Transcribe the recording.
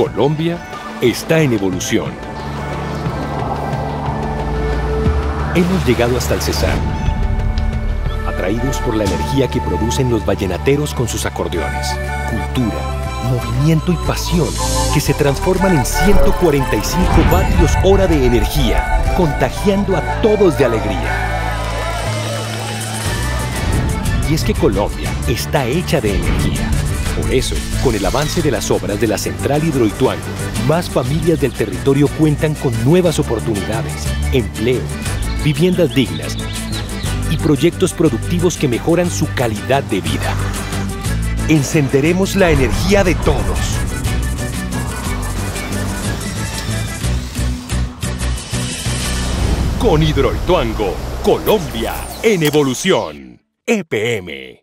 Colombia está en evolución. Hemos llegado hasta el Cesar, atraídos por la energía que producen los vallenateros con sus acordeones. Cultura, movimiento y pasión que se transforman en 145 vatios hora de energía, contagiando a todos de alegría. Y es que Colombia está hecha de energía. Eso, con el avance de las obras de la Central Hidroituango, más familias del territorio cuentan con nuevas oportunidades, empleo, viviendas dignas y proyectos productivos que mejoran su calidad de vida. Encenderemos la energía de todos. Con Hidroituango, Colombia en evolución. EPM.